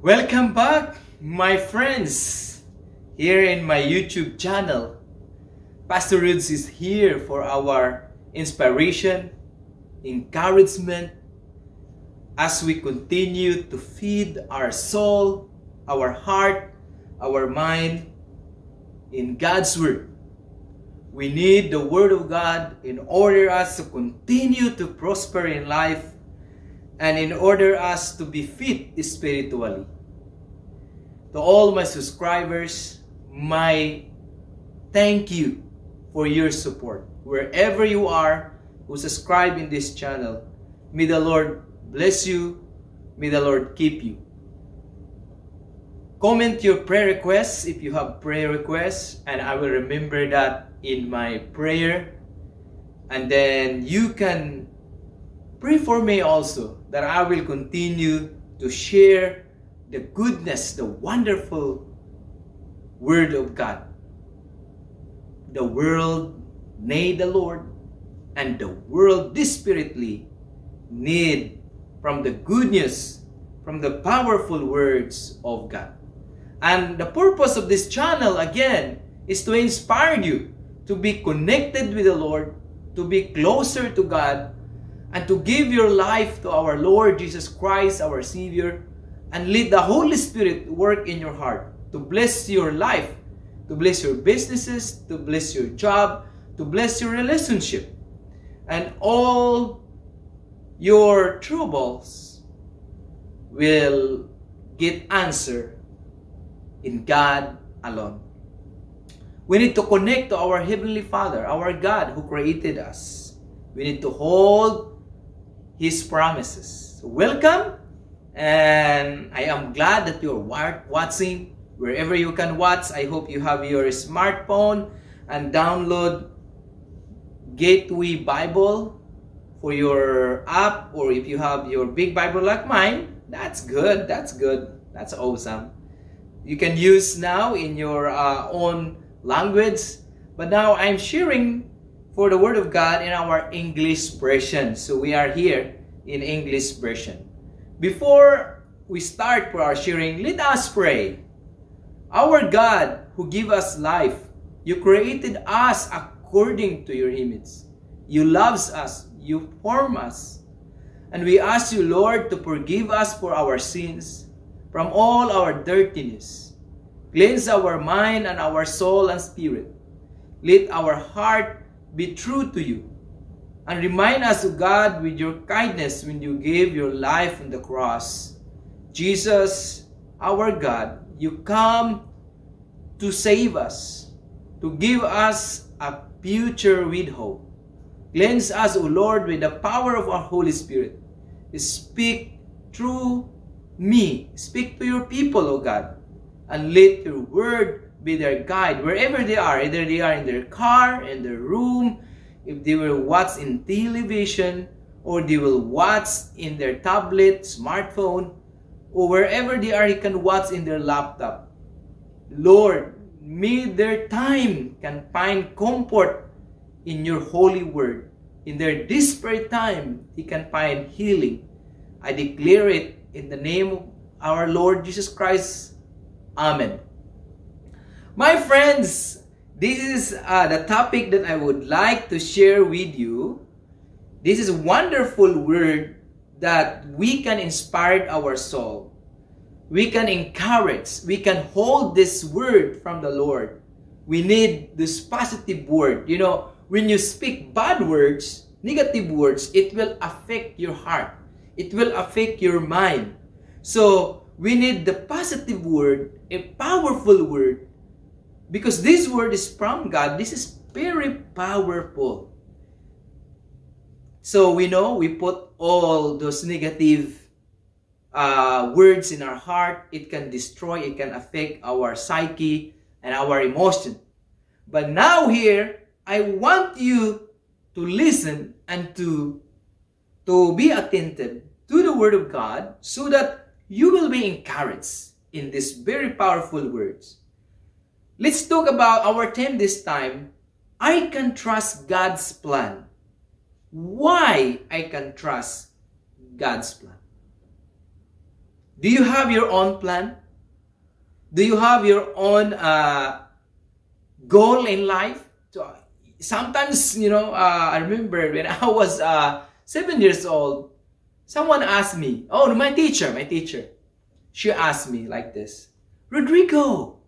Welcome back, my friends, here in my YouTube channel. Pastor Rudes is here for our inspiration, encouragement, as we continue to feed our soul, our heart, our mind in God's Word. We need the Word of God in order us to continue to prosper in life and in order us to be fit spiritually. To all my subscribers, my thank you for your support. Wherever you are who subscribe in this channel, may the Lord bless you. May the Lord keep you. Comment your prayer requests if you have prayer requests, and I will remember that in my prayer. And then you can pray for me also that I will continue to share the goodness, the wonderful Word of God. The world need the Lord, and the world desperately need from the goodness, from the powerful words of God. And the purpose of this channel, again, is to inspire you to be connected with the Lord, to be closer to God, and to give your life to our Lord Jesus Christ, our Savior, and let the Holy Spirit work in your heart to bless your life, to bless your businesses, to bless your job, to bless your relationship, and all your troubles will get answer in God alone. We need to connect to our Heavenly Father, our God who created us. We need to hold His promises. Welcome, and I am glad that you're watching wherever you can watch. I hope you have your smartphone and download Gateway Bible for your app, or if you have your big Bible like mine, that's good. That's good. That's awesome you can use now in your uh, own language. But now I'm sharing for the Word of God in our English version. So we are here in English version. Before we start for our sharing, let us pray. Our God who give us life, you created us according to your image. You loves us, you form us. And we ask you, Lord, to forgive us for our sins from all our dirtiness. Cleanse our mind and our soul and spirit. Let our heart be true to you. And remind us, O God, with your kindness when you gave your life on the cross. Jesus, our God, you come to save us, to give us a future with hope. Cleanse us, O Lord, with the power of our Holy Spirit. Speak through me. Speak to your people, O God, and let your word be their guide wherever they are. Either they are in their car, in their room, if they will watch in television, or they will watch in their tablet, smartphone, or wherever they are, they can watch in their laptop. Lord, may their time can find comfort in your holy word. In their desperate time, he can find healing. I declare it in the name of our Lord Jesus Christ. Amen. My friends, this is uh, the topic that I would like to share with you. This is a wonderful word that we can inspire our soul. We can encourage. We can hold this word from the Lord. We need this positive word. You know, when you speak bad words, negative words, it will affect your heart it will affect your mind. So, we need the positive word, a powerful word, because this word is from God. This is very powerful. So, we know we put all those negative uh, words in our heart. It can destroy, it can affect our psyche and our emotion. But now, here, I want you to listen and to, to be attentive to the Word of God so that you will be encouraged in these very powerful words. Let's talk about our theme this time. I can trust God's plan. Why I can trust God's plan? Do you have your own plan? Do you have your own uh, goal in life? Sometimes, you know, uh, I remember when I was uh, seven years old, someone asked me, oh, my teacher, my teacher, she asked me like this, Rodrigo,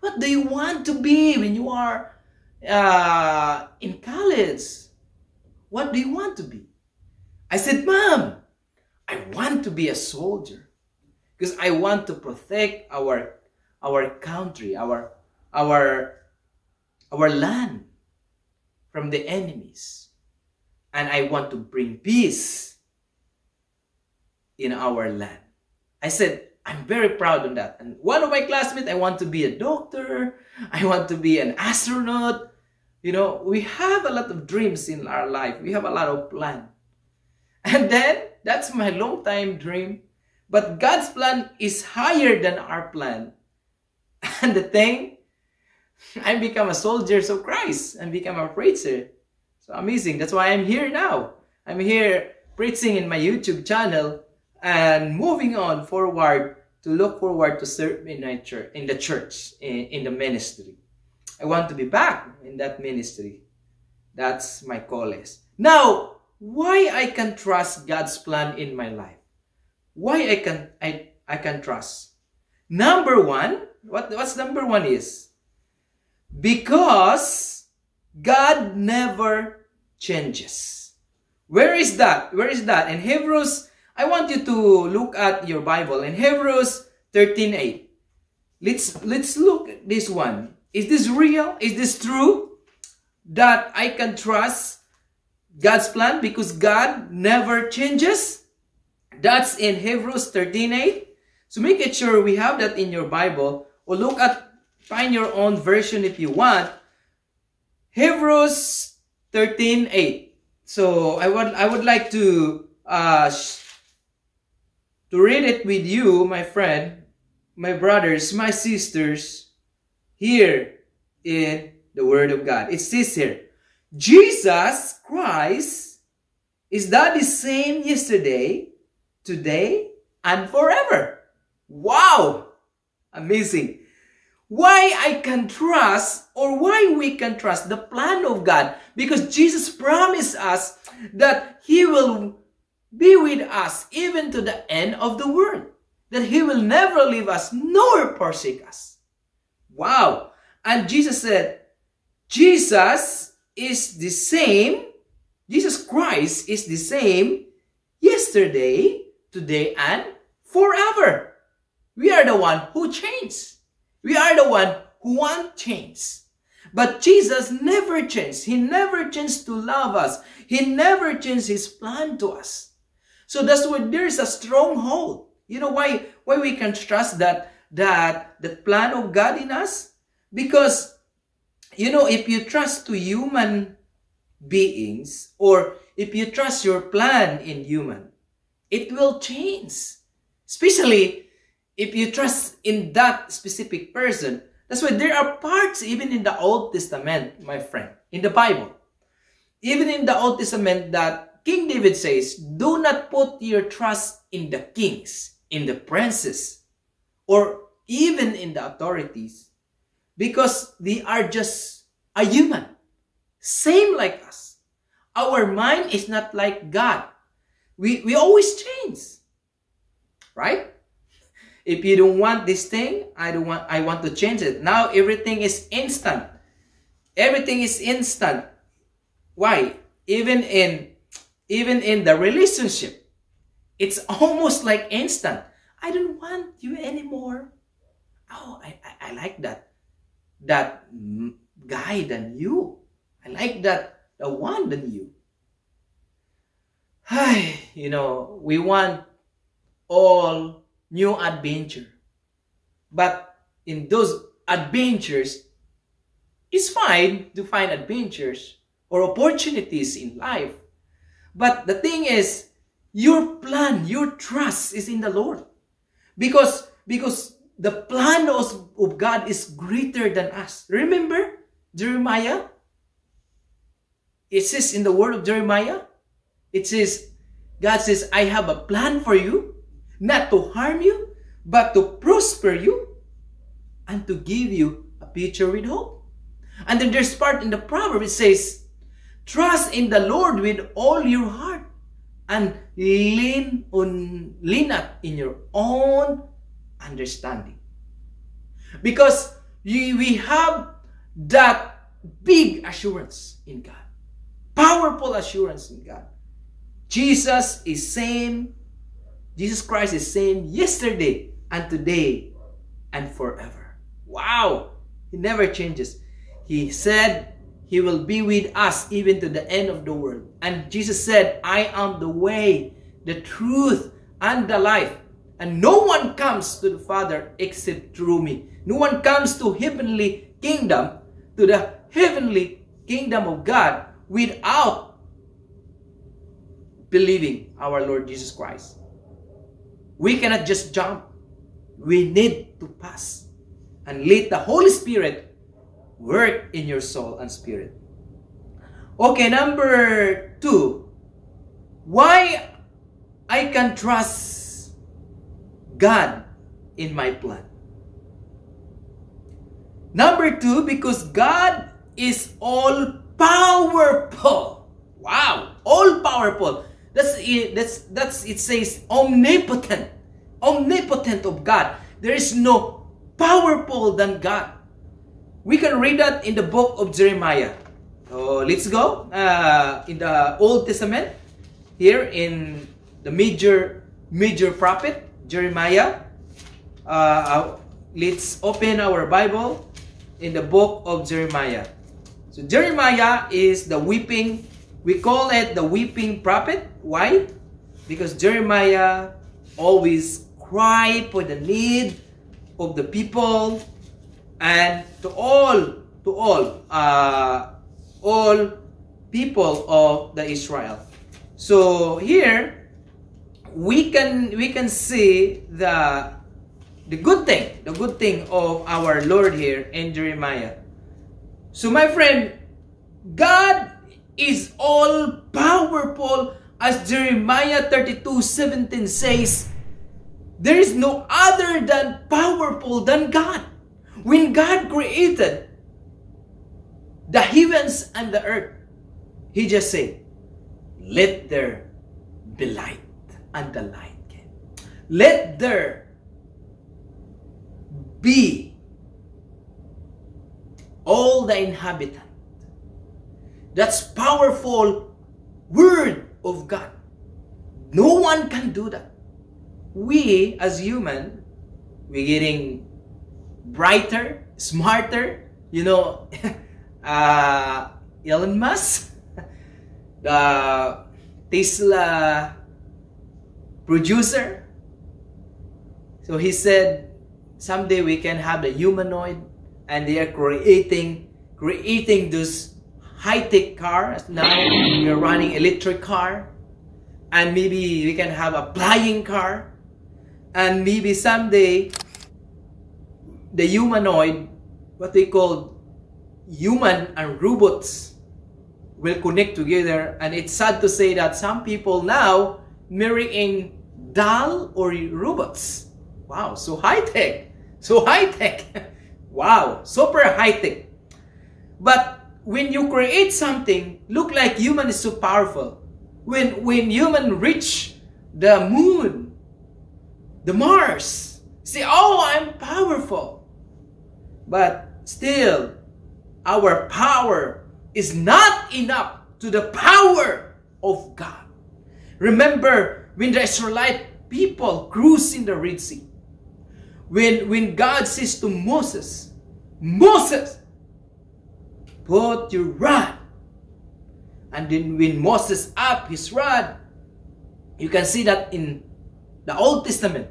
what do you want to be when you are uh, in college? What do you want to be? I said, Mom, I want to be a soldier because I want to protect our our country, our our our land from the enemies. And I want to bring peace in our land. I said, I'm very proud of that. And one of my classmates, I want to be a doctor. I want to be an astronaut. You know, we have a lot of dreams in our life. We have a lot of plan. And then, that's my long time dream. But God's plan is higher than our plan. And the thing, I become a soldier of Christ and become a preacher. So amazing. That's why I'm here now. I'm here preaching in my YouTube channel and moving on forward to look forward to serve in in the church, in, in the ministry. I want to be back in that ministry. That's my call is. Now, why I can trust God's plan in my life? Why I can I, I can trust? Number one, what, what's number one is? Because God never changes. Where is that? Where is that? In Hebrews, I want you to look at your Bible. In Hebrews 13.8. Let's, let's look at this one. Is this real? Is this true? That I can trust God's plan because God never changes? That's in Hebrews 13.8. So make it sure we have that in your Bible or look at, find your own version if you want. Hebrews 13:8. So I would I would like to uh, to read it with you, my friend, my brothers, my sisters, here in the Word of God. It says here, Jesus Christ is that the same yesterday, today, and forever. Wow! Amazing. Why I can trust or why we can trust the plan of God? Because Jesus promised us that He will be with us even to the end of the world. That He will never leave us nor forsake us. Wow. And Jesus said, Jesus is the same. Jesus Christ is the same yesterday, today, and forever. We are the one who changed. We are the one who want change. But Jesus never changed. He never changed to love us. He never changed His plan to us. So that's why there is a stronghold. You know why, why we can trust that, that the plan of God in us? Because, you know, if you trust to human beings or if you trust your plan in human, it will change. Especially if you trust in that specific person. That's why there are parts even in the Old Testament, my friend, in the Bible. Even in the Old Testament that King David says, do not put your trust in the kings, in the princes, or even in the authorities, because they are just a human, same like us. Our mind is not like God. We, we always change, right? If you don't want this thing, I don't want I want to change it. Now everything is instant. Everything is instant. Why? Even in even in the relationship, it's almost like instant. I don't want you anymore. Oh, I, I, I like that that guy than you. I like that the one than you. You know, we want all new adventure. But in those adventures, it's fine to find adventures or opportunities in life. But the thing is, your plan, your trust is in the Lord. Because, because the plan of, of God is greater than us. Remember Jeremiah? It says in the word of Jeremiah, it says, God says, I have a plan for you not to harm you, but to prosper you and to give you a future with hope. And then there's part in the proverb it says, Trust in the Lord with all your heart and lean on lean not in your own understanding. Because we have that big assurance in God. Powerful assurance in God. Jesus is same. Jesus Christ is same yesterday and today and forever. Wow! He never changes. He said he will be with us even to the end of the world. And Jesus said, I am the way, the truth, and the life. And no one comes to the Father except through me. No one comes to heavenly kingdom, to the heavenly kingdom of God without believing our Lord Jesus Christ. We cannot just jump. We need to pass and let the Holy Spirit work in your soul and spirit. Okay, number two. Why I can trust God in my plan. Number two, because God is all powerful. Wow, all powerful. That's it. That's that's it says omnipotent, omnipotent of God. There is no powerful than God. We can read that in the book of Jeremiah. So let's go uh, in the Old Testament here in the major major prophet Jeremiah. Uh, uh, let's open our Bible in the book of Jeremiah. So Jeremiah is the weeping, we call it the weeping prophet. Why? Because Jeremiah always cry for the need of the people and to all, to all, uh, all people of the Israel. So here we can we can see the the good thing, the good thing of our Lord here in Jeremiah. So my friend, God is all powerful as Jeremiah 32 17 says, there is no other than powerful than God. When God created the heavens and the earth, He just said, let there be light, and the light came. Let there be all the inhabitant. That's powerful word of God. No one can do that. We as human, we're getting brighter, smarter. You know, uh, Elon Musk, the Tesla producer. So he said, someday we can have the humanoid and they are creating creating those high-tech cars now we are running electric car and maybe we can have a flying car and maybe someday the humanoid what they call human and robots will connect together and it's sad to say that some people now marrying doll or robots wow so high tech so high tech. wow, super high tech. But when you create something, look like human is so powerful. When when human reach the moon, the Mars, say, oh, I'm powerful. But still, our power is not enough to the power of God. Remember when the Israelite people cruised in the Red Sea, when, when God says to Moses, Moses, put your rod. And then when Moses up his rod, you can see that in the Old Testament.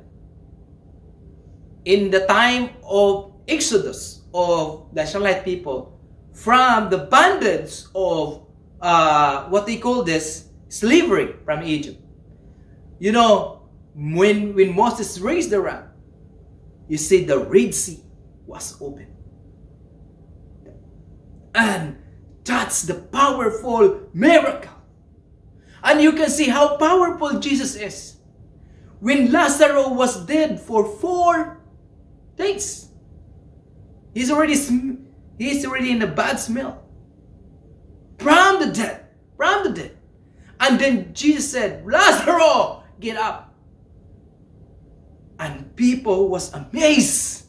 In the time of Exodus of the Israelite people from the bondage of uh, what they call this slavery from Egypt. You know, when, when Moses raised the rod, you see the Red Sea was open. And that's the powerful miracle. And you can see how powerful Jesus is. when Lazarus was dead for four days. He's already he's already in a bad smell. From the dead, from the dead. And then Jesus said, Lazarus, get up. And people was amazed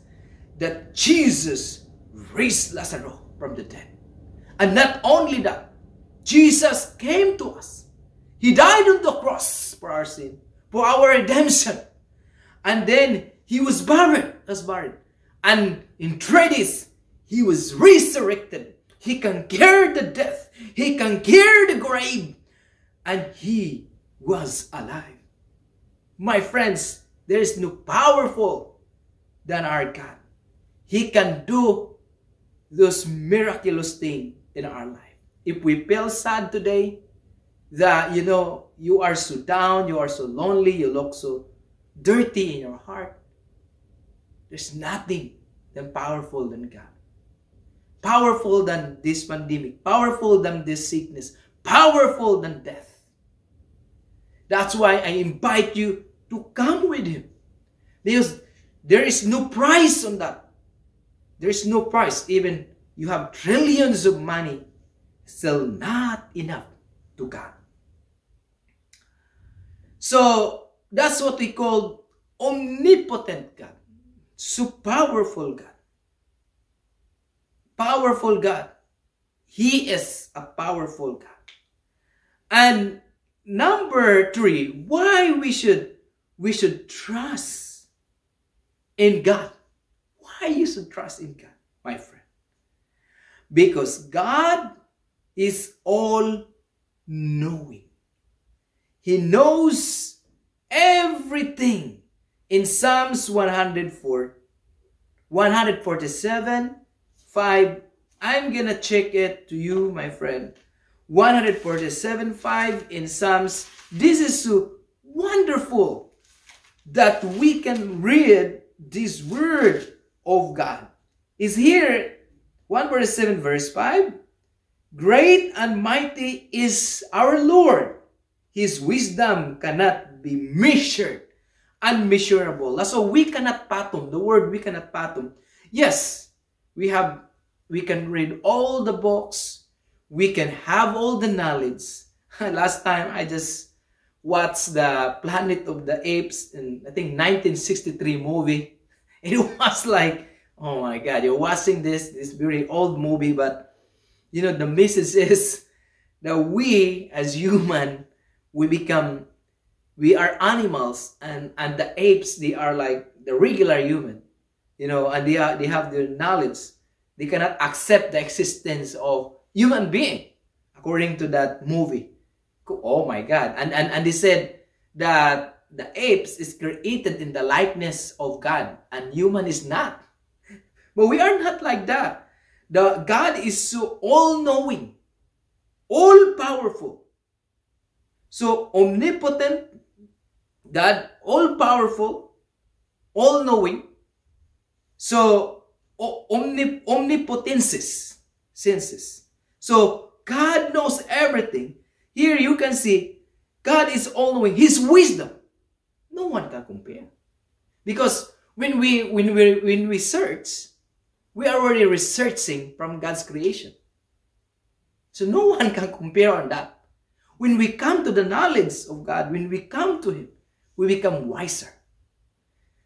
that Jesus raised Lazarus from the dead. And not only that, Jesus came to us. He died on the cross for our sin, for our redemption. And then he was buried, as buried. And in three days, he was resurrected. He conquered the death. He conquered the grave. And he was alive. My friends, there is no powerful than our God. He can do those miraculous things in our life. If we feel sad today, that you know you are so down, you are so lonely, you look so dirty in your heart, there's nothing than powerful than God. Powerful than this pandemic, powerful than this sickness, powerful than death. That's why I invite you to come with Him. Because there is no price on that. There is no price. Even you have trillions of money, still not enough to God. So that's what we call omnipotent God. So powerful God. Powerful God. He is a powerful God. And number three, why we should we should trust in God. Why you should trust in God, my friend? Because God is all knowing. He knows everything. In Psalms 104, 147, 5, I'm gonna check it to you, my friend. 147, 5 in Psalms. This is so wonderful that we can read this word of God. Is here 147 verse 5. Great and mighty is our Lord His wisdom cannot be measured, unmeasurable. So we cannot fathom, the word we cannot fathom. Yes, we have, we can read all the books, we can have all the knowledge. Last time I just watched the Planet of the Apes in, I think, 1963 movie. It was like, oh my God, you're watching this, this very old movie, but you know, the message is that we as human we become we are animals and and the apes they are like the regular human you know and they are they have their knowledge. They cannot accept the existence of human being according to that movie. Oh my god. And and, and they said that the apes is created in the likeness of god and human is not. But we are not like that. The god is so all-knowing all-powerful so, omnipotent, God, all powerful, all knowing. So, omnip omnipotences, senses. So, God knows everything. Here you can see God is all knowing. His wisdom, no one can compare. Because when we when we when we search, we are already researching from God's creation. So no one can compare on that. When we come to the knowledge of God, when we come to Him, we become wiser.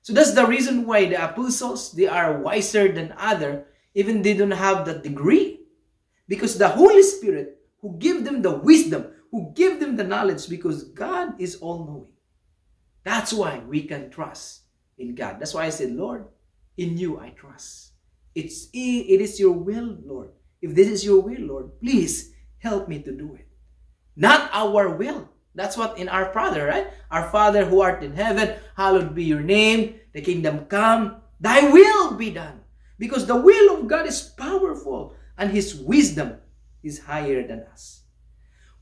So that's the reason why the apostles, they are wiser than other, even they don't have that degree. Because the Holy Spirit who give them the wisdom, who give them the knowledge, because God is all-knowing. That's why we can trust in God. That's why I said, Lord, in you I trust. It's, it is your will, Lord. If this is your will, Lord, please help me to do it not our will. That's what in our Father, right? Our Father who art in heaven, hallowed be your name, the kingdom come, thy will be done. Because the will of God is powerful and his wisdom is higher than us.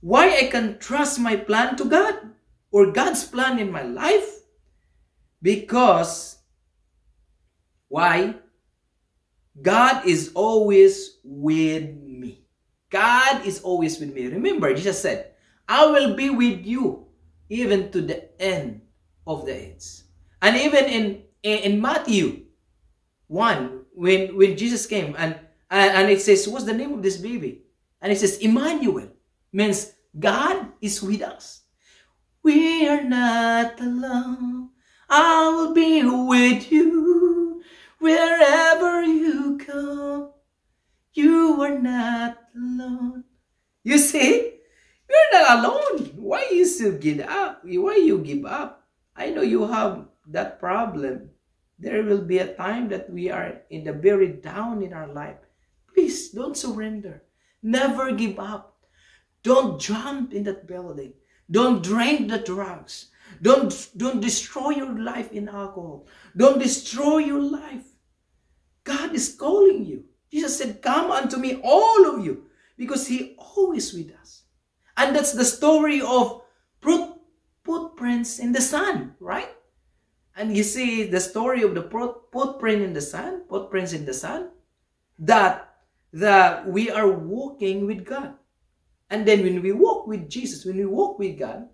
Why I can trust my plan to God or God's plan in my life? Because why? God is always with me. God is always with me. Remember, Jesus said, I will be with you even to the end of the AIDS. And even in, in Matthew 1, when, when Jesus came and, and, and it says, what's the name of this baby? And it says, Emmanuel, means God is with us. We are not alone. I will be with you wherever you go. You are not alone. You see, you're not alone. Why you still give up? Why you give up? I know you have that problem. There will be a time that we are in the very down in our life. Please don't surrender. Never give up. Don't jump in that building. Don't drink the drugs. Don't, don't destroy your life in alcohol. Don't destroy your life. God is calling you. Jesus said, Come unto me, all of you, because He always with us. And that's the story of footprints in the sun, right? And you see the story of the footprint in the sun, footprints in the sun, that, that we are walking with God. And then when we walk with Jesus, when we walk with God,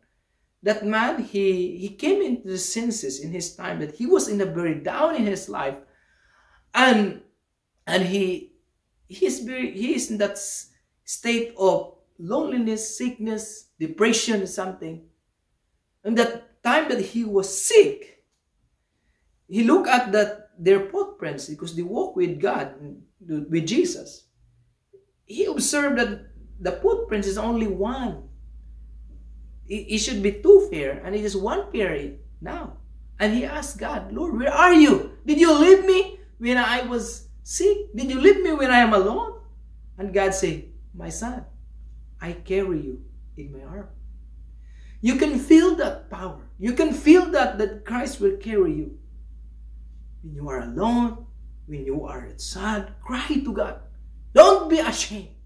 that man, he, he came into the senses in his time that he was in a very down in his life. And, and he, he's very, he is in that state of loneliness, sickness, depression, something. And that time that he was sick, he looked at that their footprints because they walk with God, with Jesus. He observed that the footprints is only one. It, it should be two pair, and it is one pair now. And he asked God, Lord, where are you? Did you leave me when I was sick? Did you leave me when I am alone? And God said, My son, I carry you in my arm. You can feel that power. You can feel that that Christ will carry you. When you are alone, when you are sad, cry to God. Don't be ashamed.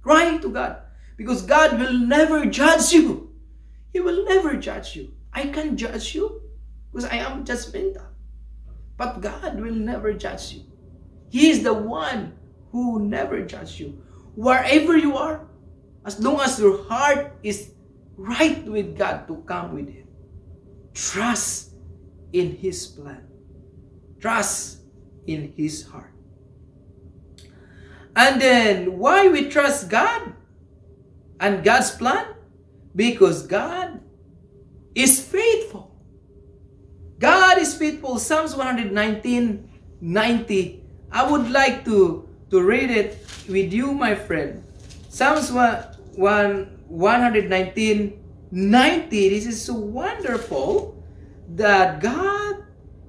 Cry to God. Because God will never judge you. He will never judge you. I can judge you because I am judgmental. But God will never judge you. He is the one who never judge you. Wherever you are, as long as your heart is right with God to come with Him. Trust in His plan. Trust in His heart. And then why we trust God and God's plan? Because God is faithful. God is faithful. Psalms 119, 90. I would like to, to read it with you, my friend. Psalms 1, 119, 90. This is so wonderful that God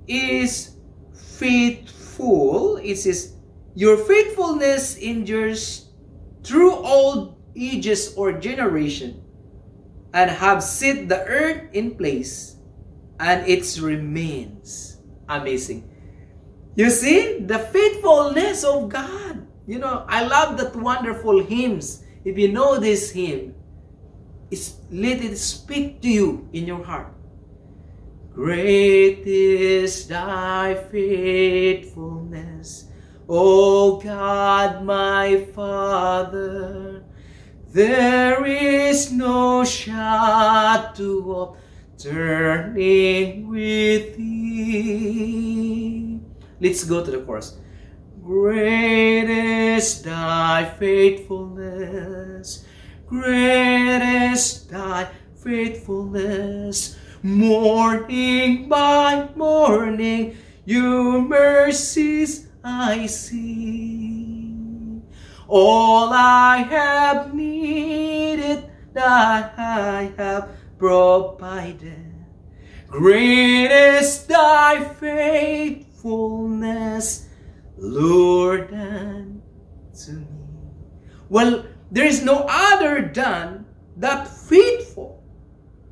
is faithful. It says, your faithfulness endures through all ages or generation, and have set the earth in place, and its remains. Amazing. You see, the faithfulness of God. You know, I love that wonderful hymns. If you know this hymn, it's, let it speak to you in your heart. Great is thy faithfulness, O God, my Father, there is no shadow of turning with thee. Let's go to the chorus. Great is thy faithfulness, great is thy faithfulness, morning by morning, your mercies I see. All I have needed, that I have provided. Great is thy faithfulness, Lord, unto me. Well, there is no other than that faithful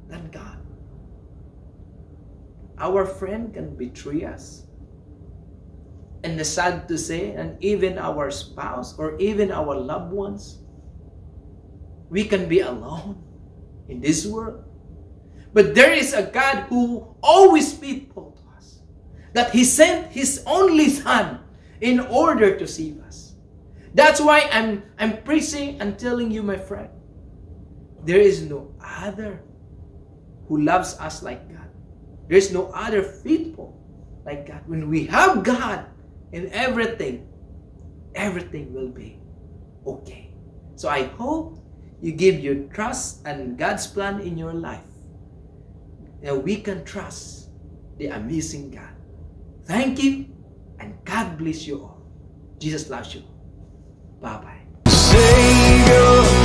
than God. Our friend can betray us and the sad to say, and even our spouse or even our loved ones, we can be alone in this world. But there is a God who always faithful to us. That He sent His only Son in order to save us. That's why I'm, I'm preaching and telling you, my friend, there is no other who loves us like God. There's no other faithful like God. When we have God in everything, everything will be okay. So I hope you give your trust and God's plan in your life. And we can trust the amazing God. Thank you and God bless you all. Jesus loves you. Bye bye. Savior,